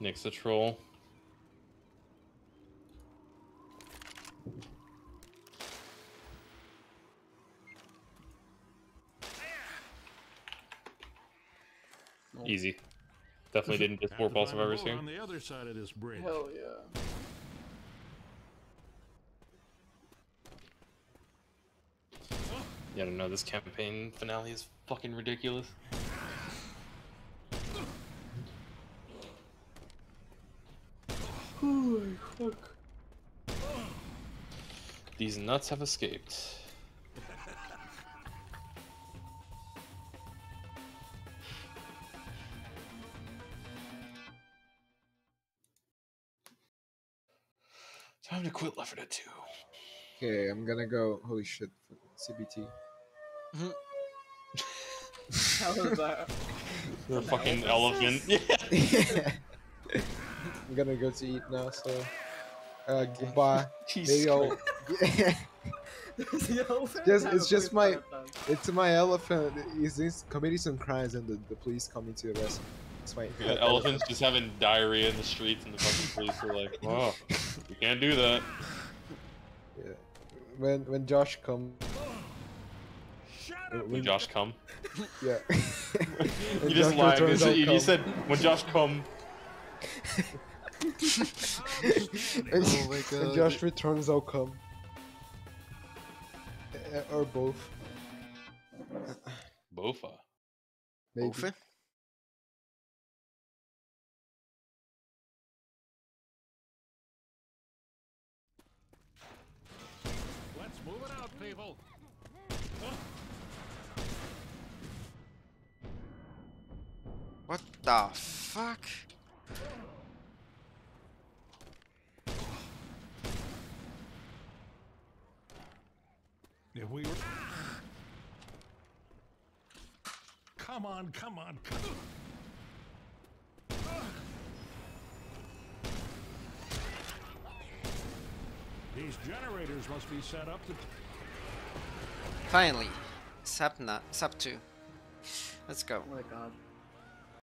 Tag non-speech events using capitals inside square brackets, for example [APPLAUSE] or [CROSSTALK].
Nick's a troll. Easy. Definitely didn't just four pulse survivors here. On the other side of this bridge. Hell yeah. Yeah, I don't know. This campaign finale is fucking ridiculous. Holy fuck. These nuts have escaped. Time to quit Left 4 Dead 2. Okay, I'm gonna go. Holy shit, CBT. Mm-hmm. How is that? [LAUGHS] The fucking elephant. Yeah. [LAUGHS] [LAUGHS] I'm gonna go to eat now, so uh, [LAUGHS] goodbye. Jesus Maybe I'll. [LAUGHS] Just- it's just my- it's my elephant. He's he's committing some crimes, and the, the police coming to arrest him. It's my Yeah, [LAUGHS] elephants just having diarrhea in the streets, and the fucking police are like, "Oh, you can't do that." Yeah. When when Josh come, Shut up! When Josh come, yeah. When you just Josh lied. You, returns, said- I'll you said when Josh come. When, Oh my when god. Josh returns, I'll come. Or both, Bofa. maybe. Ofen? Let's move it out, people. What the fuck? If we were. Come on, come on, come These generators must be set up to. Finally. Sub, na- sub 2. Let's go. Oh my god.